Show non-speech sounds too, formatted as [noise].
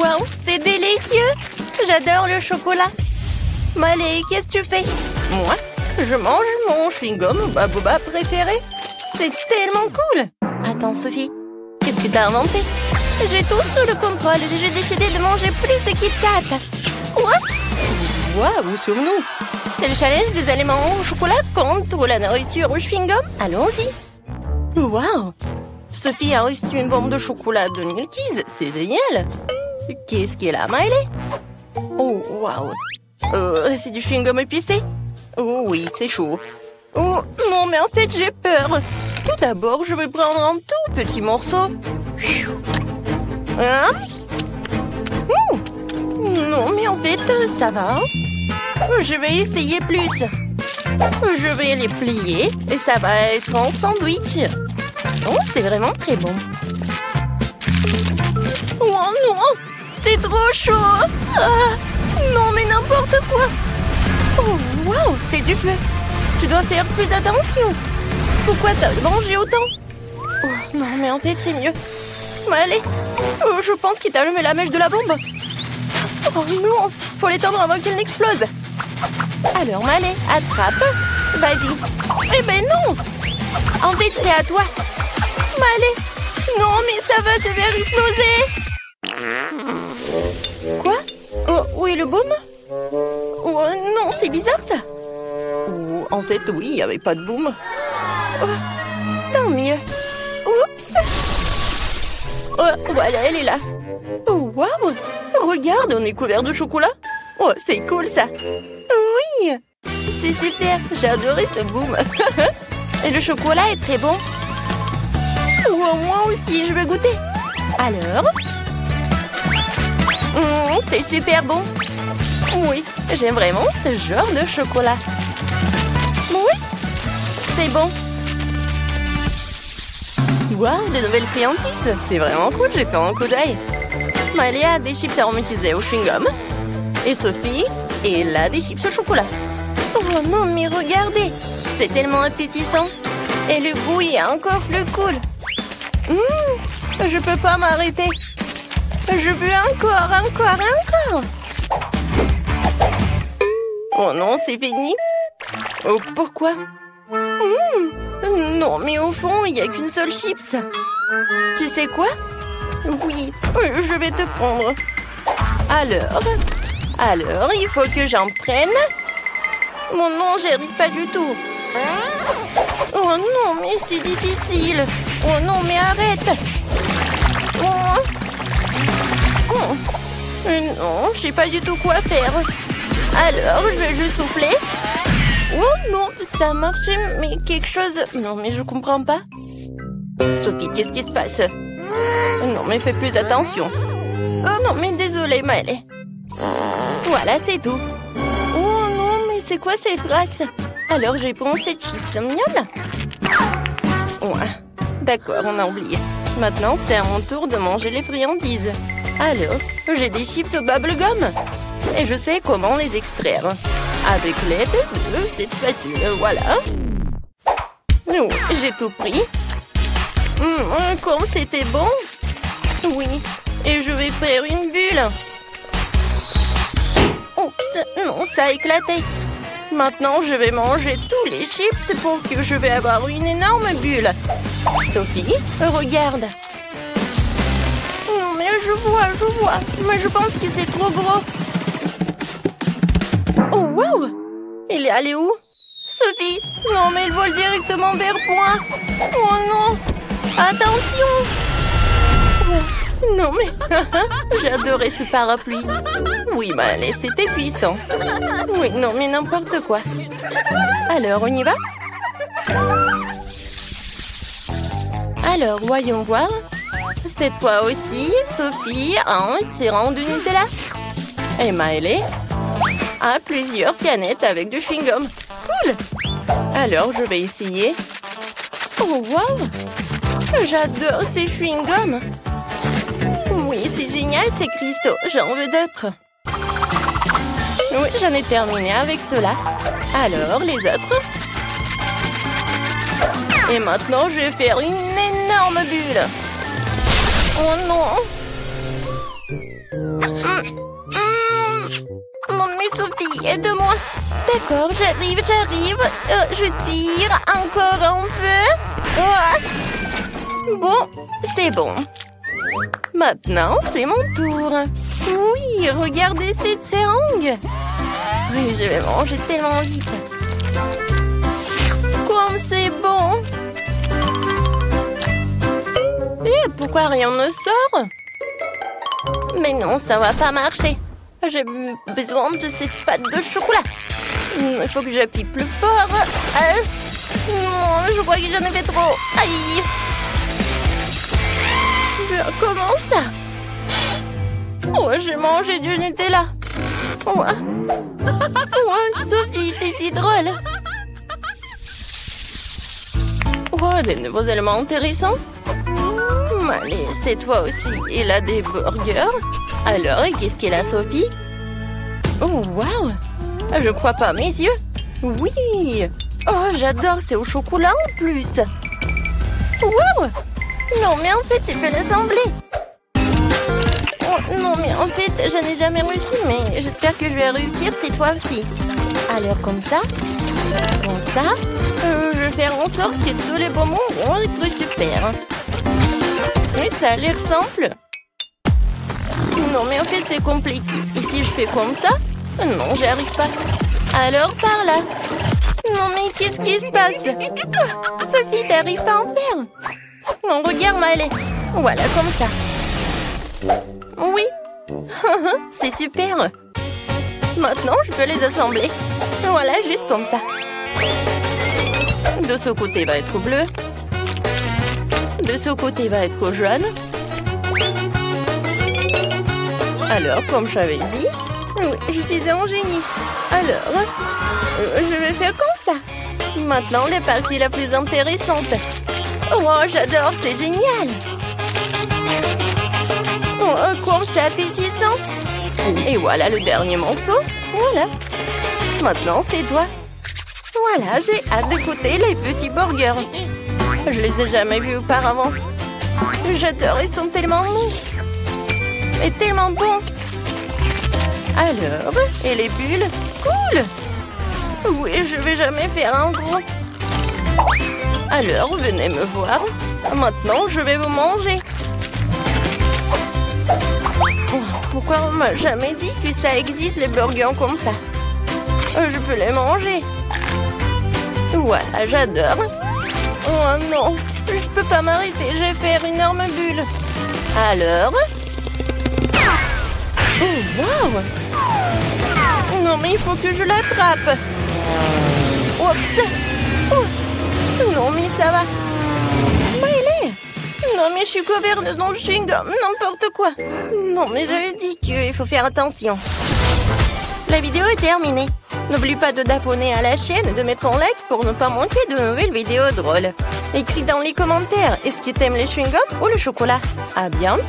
Waouh, c'est délicieux. J'adore le chocolat. Malé, qu'est-ce que tu fais? Moi Je mange mon chewing-gum Baboba préféré C'est tellement cool. Attends, Sophie, qu'est-ce que t'as inventé? J'ai tout sous le contrôle. J'ai décidé de manger plus de Kit Kat. Quoi Waouh, où sommes-nous C'est le challenge des aliments au chocolat contre la nourriture au chewing-gum. Allons-y. Waouh. Sophie a reçu une bombe de chocolat de Milkies, c'est génial Qu'est-ce qu'elle a, Miley Oh, waouh euh, C'est du chewing-gum épicé? Oh oui, c'est chaud. Oh, non, mais en fait, j'ai peur. Tout d'abord, je vais prendre un tout petit morceau. Hein? Non, mais en fait, ça va. Je vais essayer plus. Je vais les plier et ça va être un sandwich. Oh, c'est vraiment très bon. Oh non C'est trop chaud. Ah, Non, mais n'importe quoi. Oh, waouh C'est du feu Tu dois faire plus attention. Pourquoi t'as mangé autant? Oh, non, mais en fait, c'est mieux. Allez. Oh, Je pense qu'il t'a allumé la mèche de la bombe. Oh non Faut l'étendre avant qu'elle n'explose. Alors, Malé, attrape. Vas-y. Eh ben non. En fait, c'est à toi. Malé Non, mais ça va te faire exploser Quoi oh, Où est le baume Oh non, c'est bizarre ça oh, En fait, oui, il n'y avait pas de boum. Oh, tant mieux. Oups Oh, voilà, elle est là. Oh, waouh Regarde, on est couvert de chocolat. Oh, c'est cool ça. Oui C'est super, j'ai adoré ce boom. [laughs] Et le chocolat est très bon. Moi aussi, je veux goûter. Alors mmh, C'est super bon. Oui, j'aime vraiment ce genre de chocolat. Oui, c'est bon. Waouh, de nouvelles friandises. C'est vraiment cool, fait un coup d'œil. Malia des chips aromatisés au chewing-gum. Et Sophie, elle a des chips au chocolat. Oh non, mais regardez, c'est tellement appétissant. Et le goût est encore plus cool. Mmh, je peux pas m'arrêter. Je veux encore, encore, encore. Oh non, c'est fini. Oh, pourquoi? Mmh, Non, mais au fond, il n'y a qu'une seule chips. Tu sais quoi? Oui, je vais te prendre. Alors Alors, il faut que j'en prenne. Mon nom, j'y arrive pas du tout. Oh non, mais c'est difficile. Oh non, mais arrête. Oh. Oh. Non, je sais pas du tout quoi faire. Alors, je vais juste souffler. Oh non, ça a marché, mais quelque chose... Non, mais je comprends pas. Sophie, qu'est-ce qui se passe? Non, mais fais plus attention. Oh non, mais désolée, Maëlle. Voilà, c'est tout. Oh non, mais c'est quoi ces traces Alors, prendre ces chips. Miam Ouais. D'accord, on a oublié. Maintenant, c'est à mon tour de manger les friandises. Alors, j'ai des chips au bubblegum. Et je sais comment les extraire. Avec l'aide de cette spatule, voilà. J'ai tout pris. Mmh, comme c'était bon. Oui, et je vais faire une bulle. Oups, non, ça a éclaté. Maintenant, je vais manger tous les chips pour que je vais avoir une énorme bulle. Sophie, regarde. Non, mais je vois, je vois. Mais je pense que c'est trop gros. Oh, wow Il est allé où? Sophie Non, mais il vole directement vers moi. Oh non Attention Non, mais... [laughs] J'adorais ce parapluie. Oui, mais c'était puissant. Oui, non, mais n'importe quoi. Alors, on y va? Alors, voyons voir. Cette fois aussi, Sophie un sérum de Nutella. Et Maëlée a plusieurs canettes avec du chewing-gum. Cool Alors, je vais essayer. Oh, wow J'adore ces chewing-gums Oui, c'est génial ces cristaux. J'en veux d'autres. Oui, j'en ai terminé avec cela. Alors, les autres Et maintenant, je vais faire une Oh non. Non mais Sophie, aide-moi. D'accord, j'arrive, j'arrive. Euh, je tire encore un peu. Bon, c'est bon. Maintenant, c'est mon tour. Oui, regardez cette seringue. Oui, je vais manger tellement vite. Pourquoi rien ne sort Mais non, ça va pas marcher. J'ai besoin de cette pâte de chocolat. Il faut que j'appuie plus fort. Euh, je crois que j'en ai fait trop. Aïe Comment ça Oh, j'ai mangé du Nutella. Oh [laughs] Sophie, t'es si drôle. Oh, des nouveaux éléments intéressants. Allez, c'est toi aussi. Il a des burgers. Alors, qu'est-ce qu'elle a, Sophie? Oh, waouh Je crois pas mes yeux. Oui Oh, j'adore, c'est au chocolat en plus. Wow Non, mais en fait, tu peux l'assembler. Oh, non, mais en fait, je n'ai jamais réussi, mais j'espère que je vais réussir cette fois-ci. Alors, comme ça, comme ça, euh, je vais faire en sorte que tous les bonbons vont être super. Oui, ça a l'air simple. Non, mais en fait, c'est compliqué. Et si je fais comme ça Non, j'y arrive pas. Alors, par là. Non, mais qu'est-ce qui se passe? Sophie, t'arrives pas à en faire? Non, regarde, Malé. Voilà, comme ça. Oui. [laughs] c'est super. Maintenant, je peux les assembler. Voilà, juste comme ça. De ce côté va être bleu. De ce côté va être jaune. Alors, comme j'avais dit, je suis un génie. Alors, euh, je vais faire comme ça. Maintenant, la partie la plus intéressante. Oh, j'adore, c'est génial. Oh, comme c'est appétissant. Et voilà le dernier morceau. Voilà. Maintenant, c'est toi. Voilà, j'ai hâte de goûter les petits burgers. Je les ai jamais vus auparavant. J'adore, ils sont tellement bons. Et tellement bons. Alors, et les bulles? Cool Oui, je vais jamais faire un gros. Alors, venez me voir. Maintenant, je vais vous manger. Oh, pourquoi on m'a jamais dit que ça existe les burgers comme ça? Je peux les manger. Voilà, j'adore. Oh non, je peux pas m'arrêter, je vais faire une énorme bulle. Alors Oh, wow Non, mais il faut que je l'attrape. Oups oh. Non, mais ça va. est Non, mais je suis couverte de chewing-gum, n'importe quoi. Non, mais j'avais dit qu'il faut faire attention. La vidéo est terminée. N'oublie pas de t'abonner à la chaîne et de mettre un like pour ne pas manquer de nouvelles vidéos drôles. Écris dans les commentaires, est-ce que t'aimes les chewing-gums ou le chocolat? À bientôt